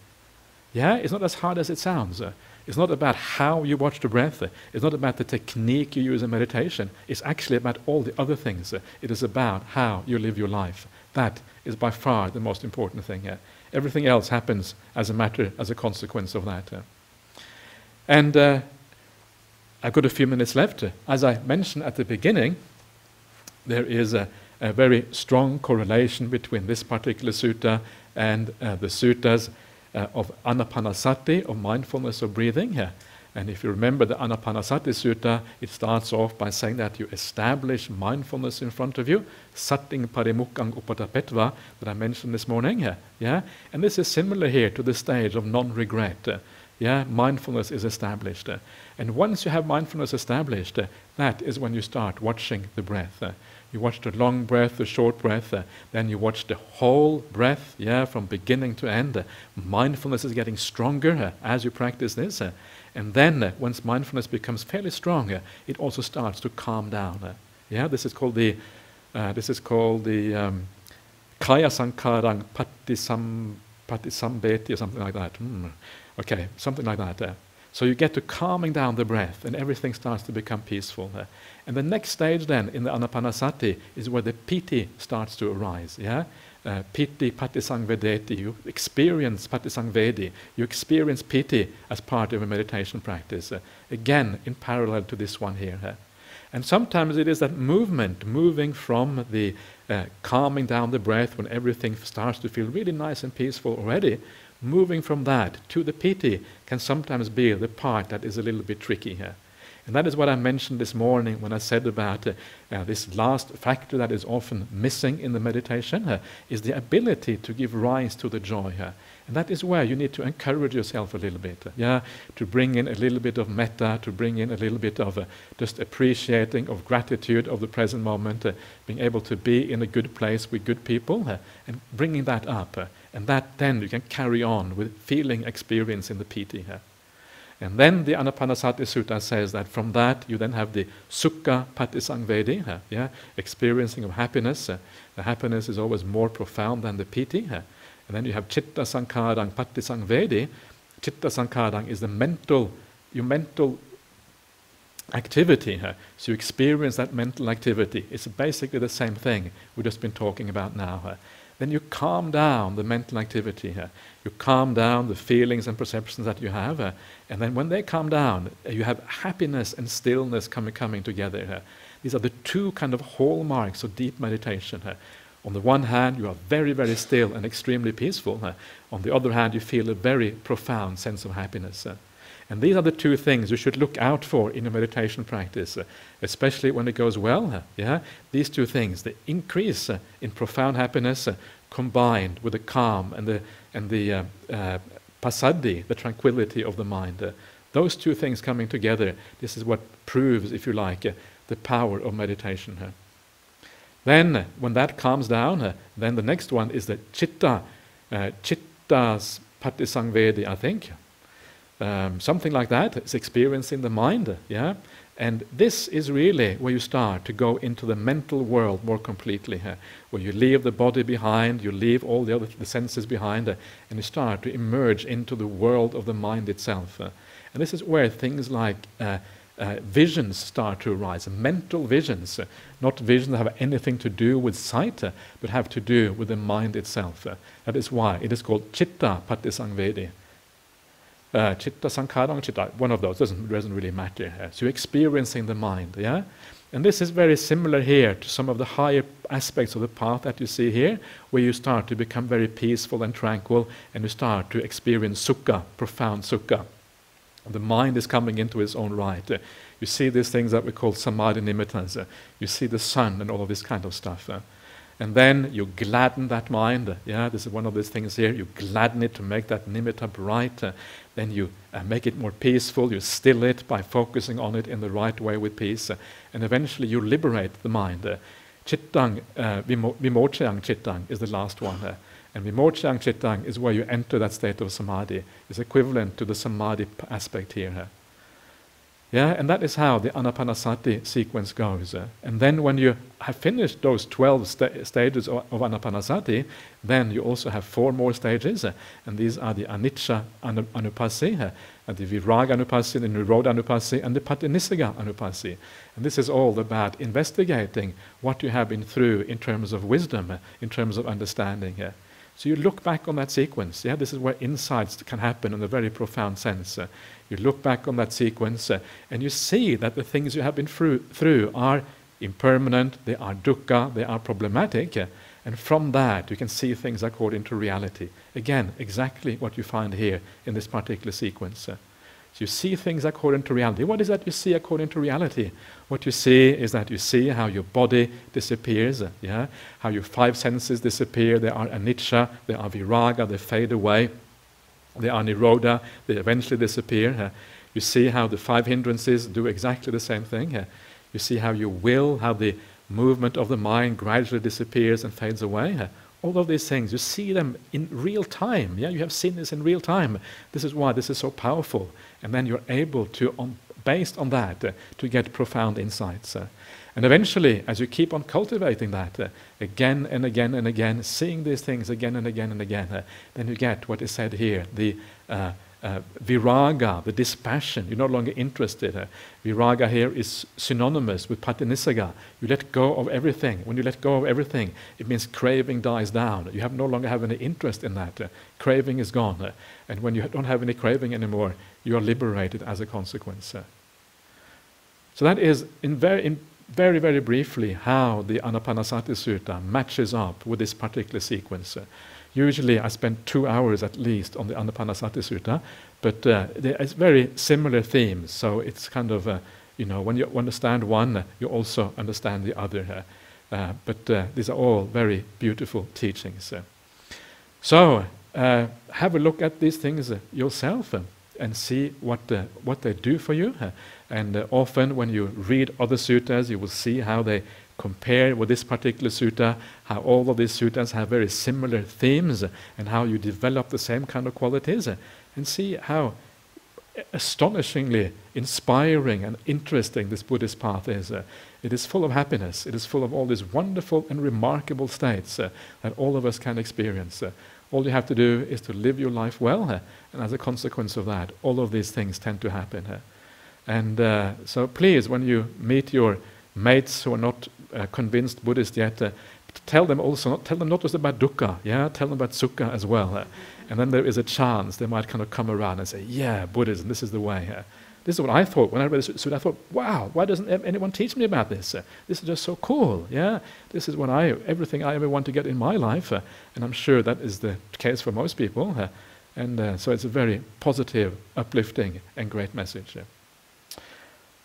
Yeah, it's not as hard as it sounds. Uh, it's not about how you watch the breath. Uh, it's not about the technique you use in meditation. It's actually about all the other things. Uh. it is about how you live your life. That is by far the most important thing. Uh. everything else happens as a matter, as a consequence of that. and I've got a few minutes left. As I mentioned at the beginning, there is a, a very strong correlation between this particular sutta and uh, the suttas uh, of anapanasati, of mindfulness of breathing. Here. And if you remember the Anapanasati Sutta, it starts off by saying that you establish mindfulness in front of you, satting parimukkhang upatapetva, that I mentioned this morning. Yeah? And this is similar here to the stage of non regret. Yeah? Mindfulness is established. Uh, and once you have mindfulness established, uh, that is when you start watching the breath. Uh, you watch the long breath, the short breath, uh, then you watch the whole breath, yeah, from beginning to end. Uh, mindfulness is getting stronger uh, as you practice this. Uh, and then, once mindfulness becomes fairly strong, it also starts to calm down. yeah, this is called the, this is called the um, kaya sankarang patisam, patisambeti or something like that. Mm. Okay, something like that. So you get to calming down the breath, and everything starts to become peaceful. And the next stage then in the anapanasati is where the piti starts to arise. Yeah, uh, piti patisangvedeti. You experience patisangvedi. You experience piti as part of a meditation practice. Uh, again, in parallel to this one here. And sometimes it is that movement, moving from the uh, calming down the breath when everything starts to feel really nice and peaceful already, moving from that to the piti can sometimes be the part that is a little bit tricky here. And that is what I mentioned this morning when I said about uh, uh, this last factor that is often missing in the meditation uh, is the ability to give rise to the joy. Uh, and that is where you need to encourage yourself a little bit. Uh, yeah, to bring in a little bit of metta, to bring in a little bit of uh, just appreciating of gratitude of the present moment, being able to be in a good place with good people, and bringing that up. And that then you can carry on with feeling experience in the piti. And then the Anapanasati Sutta says that from that you then have the Sukha Patisangvedi, yeah, experiencing of happiness. Uh, the happiness is always more profound than the piti. And then you have Chitta Sankarang Patisangvedi. Chitta Sankarang is the mental, your mental activity. So you experience that mental activity. It's basically the same thing we've just been talking about now. Uh, then you calm down the mental activity here. You calm down the feelings and perceptions that you have, uh, and then when they calm down, uh, you have happiness and stillness coming, coming together here. These are the two kind of hallmarks of deep meditation here. On the one hand, you are very, very still and extremely peaceful. Uh, on the other hand, you feel a very profound sense of happiness. Uh. And these are the two things you should look out for in a meditation practice, uh, especially when it goes well. Uh, yeah, these two things: the increase uh, in profound happiness, uh, combined with the calm and the and the uh, uh, the tranquility of the mind. those two things coming together. This is what proves, if you like, the power of meditation. Then, when that calms down, then the next one is the chitta, chitta's patisangvedi, I think um, something like that. It's in the mind, yeah. And this is really where you start to go into the mental world more completely, uh, where you leave the body behind, you leave all the other the senses behind, uh, and you start to emerge into the world of the mind itself. Uh. and this is where things like uh, uh, visions start to arise, mental visions, uh, not visions that have anything to do with sight, but have to do with the mind itself. that is why it is called chitta patisangvedi uh, chitta sankarang chitta, one of those doesn't, doesn't really matter. Uh, so you're experiencing the mind, yeah? And this is very similar here to some of the higher aspects of the path that you see here, where you start to become very peaceful and tranquil, and you start to experience sukha, profound sukha. The mind is coming into its own right. Uh, you see these things that we call samadhi nimittas. Uh, you see the sun and all of this kind of stuff. Uh, and then you gladden that mind. Yeah, this is one of these things here. You gladden it to make that nimitta bright. Uh, then you uh, make it more peaceful. You still it by focusing on it in the right way with peace. Uh, and eventually you liberate the mind. Uh, chittang, uh, vimochayang chittang is the last one. Uh, and vimochayang chittang is where you enter that state of samadhi. It's equivalent to the samadhi aspect here. Yeah, and that is how the anapanasati sequence goes. Uh, and then when you have finished those 12 sta- stages of, of, anapanasati, then you also have four more stages, uh, and these are the anicca anu- anupasi, uh, the viraga anupasi, the nirodha anupasi, and the patinissagga anupasi. And this is all about investigating what you have been through in terms of wisdom, in terms of understanding. So you look back on that sequence. Yeah, this is where insights can happen in a very profound sense. You look back on that sequence uh, and you see that the things you have been through, through are impermanent, they are dukkha, they are problematic. Uh, and from that, you can see things according to reality. Again, exactly what you find here in this particular sequence. Uh, so you see things according to reality. What is that you see according to reality? What you see is that you see how your body disappears, uh, yeah? how your five senses disappear. They are anicca, they are viraga, they fade away. They are nirodha, they eventually disappear. Uh, you see how the five hindrances do exactly the same thing. Uh, you see how your will, how the movement of the mind gradually disappears and fades away. Uh, all of these things, you see them in real time. Yeah, you have seen this in real time. This is why this is so powerful. And then you're able to, on, based on that, uh, to get profound insights. And eventually, as you keep on cultivating that uh, again and again and again, seeing these things again and again and again, uh, then you get what is said here the uh, uh viraga, the dispassion. You're no longer interested. Uh, viraga here is synonymous with patinissagga. You let go of everything. When you let go of everything, it means craving dies down. You have no longer have any interest in that. Uh, craving is gone. and when you don't have any craving anymore, you are liberated as a consequence. so that is in very. In very, very briefly how the Anapanasati Sutta matches up with this particular sequence. Uh, usually I spend two hours at least on the Anapanasati Sutta, but uh, it's very similar themes, so it's kind of uh, you know, when you understand one, you also understand the other. Uh, but uh, these are all very beautiful teachings. So uh, have a look at these things yourself and see what what they do for you. and often, when you read other suttas, you will see how they compare with this particular sutta, how all of these suttas have very similar themes, and how you develop the same kind of qualities, and see how astonishingly inspiring and interesting this Buddhist path is. Uh, it is full of happiness. It is full of all these wonderful and remarkable states uh, that all of us can experience. Uh, all you have to do is to live your life well, uh, and as a consequence of that, all of these things tend to happen. Uh. and uh, so, please, when you meet your mates who are not convinced Buddhist yet, tell them also, not, tell them not just about dukkha, yeah, tell them about sukha as well. And then there is a chance they might kind of come around and say, yeah, Buddhism, this is the way. This is what I thought when I read the Sutta. I thought, wow, why doesn't anyone teach me about this? Uh, this is just so cool. Yeah, this is what I, everything I ever want to get in my life, uh, and I'm sure that is the case for most people. Uh, and uh, so it's a very positive, uplifting, and great message.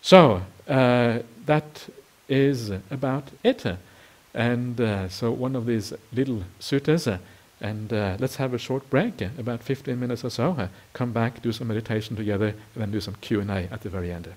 So uh, that is about it. And uh, so one of these little suttas and uh, let's have a short break, about 15 minutes or so. Uh, come back, do some meditation together, and then do some Q&A at the very end.